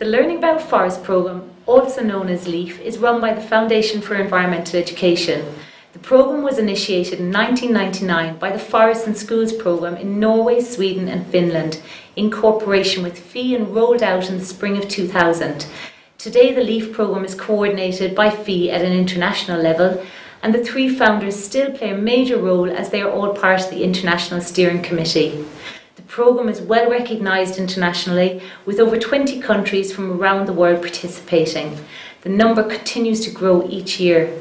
The Learning About Forest programme, also known as LEAF, is run by the Foundation for Environmental Education. The programme was initiated in 1999 by the Forests and Schools programme in Norway, Sweden and Finland in cooperation with FEE and rolled out in the spring of 2000. Today the LEAF programme is coordinated by FEE at an international level and the three founders still play a major role as they are all part of the International Steering Committee. The programme is well recognised internationally, with over 20 countries from around the world participating. The number continues to grow each year.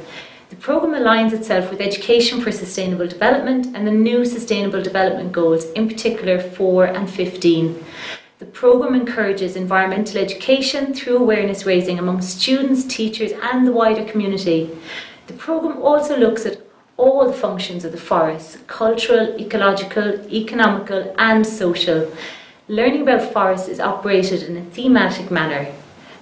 The programme aligns itself with Education for Sustainable Development and the new Sustainable Development Goals, in particular 4 and 15. The programme encourages environmental education through awareness raising among students, teachers and the wider community. The programme also looks at all the functions of the forest cultural, ecological, economical, and social. Learning about forests is operated in a thematic manner.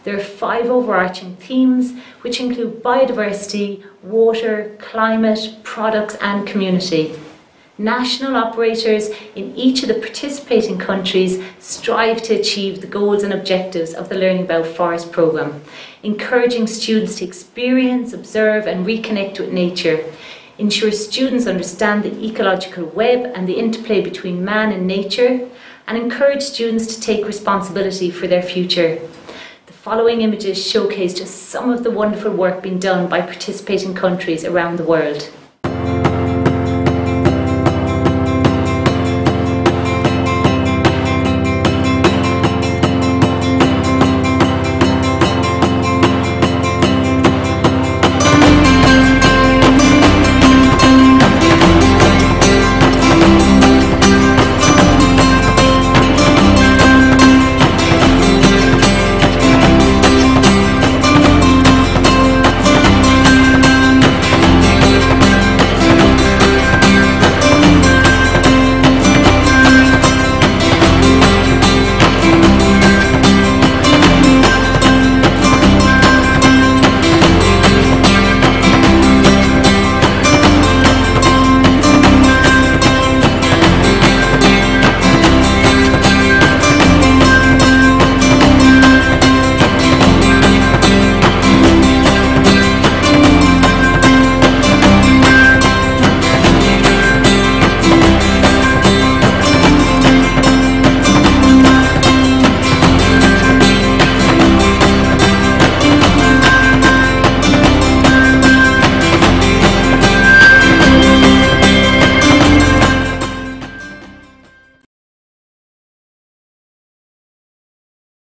There are five overarching themes which include biodiversity, water, climate, products, and community. National operators in each of the participating countries strive to achieve the goals and objectives of the Learning About Forest programme, encouraging students to experience, observe, and reconnect with nature ensure students understand the ecological web and the interplay between man and nature, and encourage students to take responsibility for their future. The following images showcase just some of the wonderful work being done by participating countries around the world.